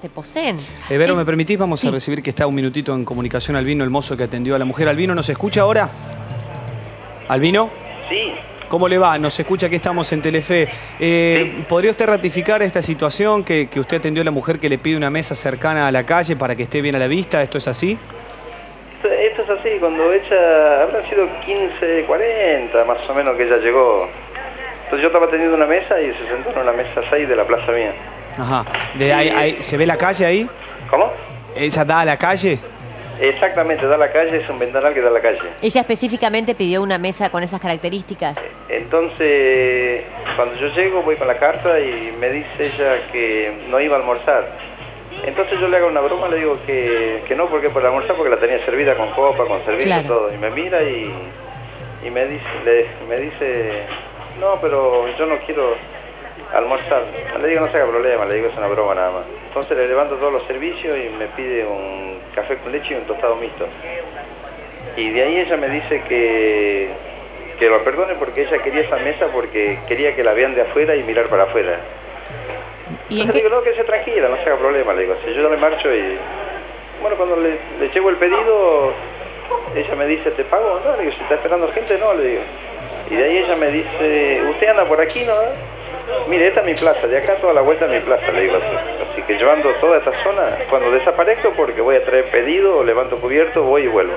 te poseen. Eh, Vero, Eh, ¿me permitís? Vamos sí. a recibir que está un minutito en comunicación Albino, el mozo que atendió a la mujer. Albino, ¿nos escucha ahora? ¿Albino? Sí, ¿Cómo le va? Nos escucha que estamos en Telefe. Eh, ¿Podría usted ratificar esta situación que, que usted atendió a la mujer que le pide una mesa cercana a la calle para que esté bien a la vista? ¿Esto es así? esto, esto es así, cuando ella, habrán sido 15, 40 más o menos que ella llegó. Entonces yo estaba teniendo una mesa y se sentó en una mesa 6 de la plaza mía. Ajá. De ahí, ahí- ¿Se ve la calle ahí? ¿Cómo? ¿Esa da a la calle? Exactamente, da a la calle, es un ventanal que da a la calle. Ella específicamente pidió una mesa con esas características. Entonces, cuando yo llego, voy con la carta y me dice ella que no iba a almorzar. Entonces yo le hago una broma, le digo que, que no, porque para almorzar, porque la tenía servida con copa, con servicio, Claro. todo. Y me mira y, y me dice, le- me dice, no, pero yo no quiero almorzar. Le digo, no se haga problema, le digo, es una broma nada más. Entonces le levanto todos los servicios y me pide un café con leche y un tostado mixto. Y de ahí ella me dice que, que lo perdone porque ella quería esa mesa porque quería que la vean de afuera y mirar para afuera. ¿Y en Entonces le digo, no, que se tranquila, no se haga problema, le digo, si yo ya me marcho y... Bueno, cuando le, le llevo el pedido, ella me dice, ¿te pago? No, le digo, si está esperando gente, no, le digo. Y de ahí ella me dice, ¿usted anda por aquí, no? Mire, esta es mi plaza, de acá toda la vuelta es mi plaza, le digo así. Así que llevando toda esta zona, cuando desaparezco, porque voy a traer pedido, levanto cubierto, voy y vuelvo.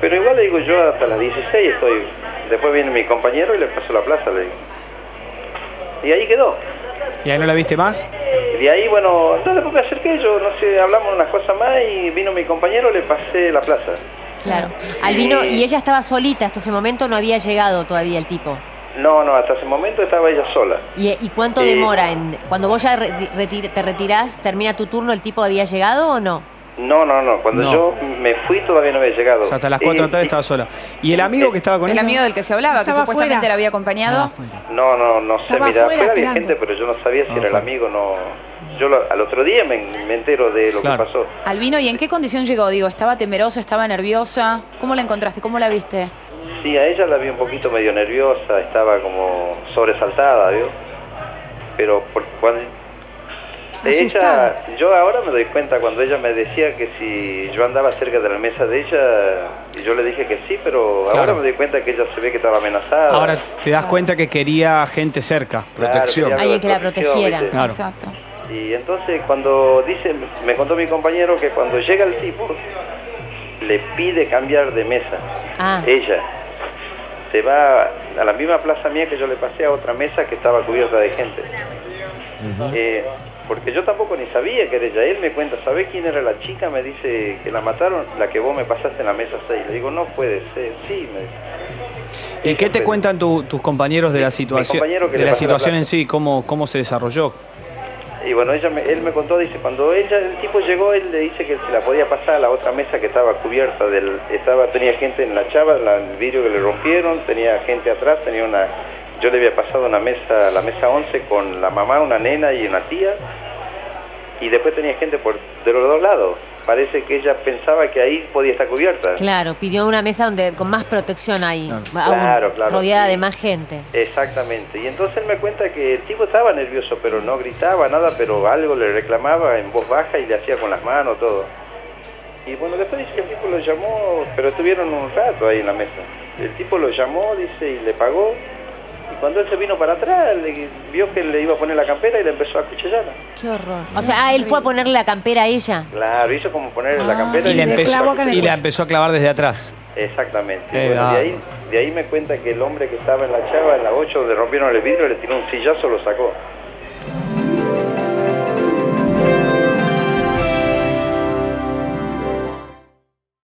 Pero igual le digo, yo hasta las 16 estoy. Después viene mi compañero y le paso la plaza, le digo. Y ahí quedó. ¿Y ahí no la viste más? Y de ahí, bueno, entonces después me acerqué, yo no sé, hablamos unas cosas más y vino mi compañero, le pasé la plaza. Claro. Albino, y ella estaba solita, hasta ese momento no había llegado todavía el tipo. No, no, hasta ese momento estaba ella sola. ¿Y, y cuánto Eh, demora? En, cuando vos ya retir- te retirás, termina tu turno, ¿el tipo había llegado o no? No, no, no, cuando No. yo me fui todavía no había llegado. O sea, hasta las 4 de la tarde Y- estaba sola. ¿Y el amigo que estaba con El ella? amigo del que se hablaba, que supuestamente la había acompañado. No, no, no sé, Estaba mira, afuera había gente, pero yo no sabía si era el amigo, no. Yo lo- al otro día me, me entero de lo Claro. que pasó. Albino, ¿y en qué condición llegó? Digo, ¿estaba temerosa, estaba nerviosa? ¿Cómo la encontraste? ¿Cómo la viste? Sí, a ella la vi un poquito medio nerviosa, estaba como sobresaltada, ¿vio? Pero por, cuando ella, Asustada. yo ahora me doy cuenta cuando ella me decía que si yo andaba cerca de la mesa de ella, y yo le dije que sí, pero ahora me doy cuenta que ella se ve que estaba amenazada. Ahora te das cuenta que quería gente cerca. Claro, Protección. Alguien que la protegiera. Exacto. Y entonces cuando dice, me contó mi compañero que cuando llega el tipo, le pide cambiar de mesa. Ah. Ella se va a la misma plaza mía que yo le pasé a otra mesa que estaba cubierta de gente. Eh, porque yo tampoco ni sabía que era ella. Él me cuenta, ¿sabés quién era la chica? Me dice que la mataron, la que vos me pasaste en la mesa 6. Le digo, no puede ser. Sí, me dice. ¿Y qué te cuentan tu- tus compañeros de la situación, de la situación en sí? ¿Cómo, cómo se desarrolló? Y bueno, ella él me contó, dice, cuando ella, el tipo llegó, él le dice que se la podía pasar a la otra mesa que estaba cubierta, del, estaba, tenía gente en la chava, el vidrio que le rompieron, tenía gente atrás, tenía una, yo le había pasado una mesa, la mesa 11 con la mamá, una nena y una tía, y después tenía gente por de los dos lados. Parece que ella pensaba que ahí podía estar cubierta. Claro, pidió una mesa donde con más protección ahí, aún Claro, claro, rodeada sí. de más gente. Exactamente. Y entonces él me cuenta que el tipo estaba nervioso, pero no gritaba nada, pero algo le reclamaba en voz baja y le hacía con las manos todo. Y bueno, después dice que el tipo lo llamó, pero estuvieron un rato ahí en la mesa. El tipo lo llamó, dice, y le pagó. Cuando él se vino para atrás, le- vio que le iba a poner la campera y le empezó a cuchillar. Qué horror. O sea, ah, él fue a ponerle la campera a ella. Claro, hizo como ponerle la Ah, campera Y, le le empezó, y la empezó a clavar desde atrás. Exactamente. Bueno, de, ahí, de ahí me cuenta que el hombre que estaba en la chava, en la 8, donde rompieron el vidrio, le tiró un sillazo, lo sacó.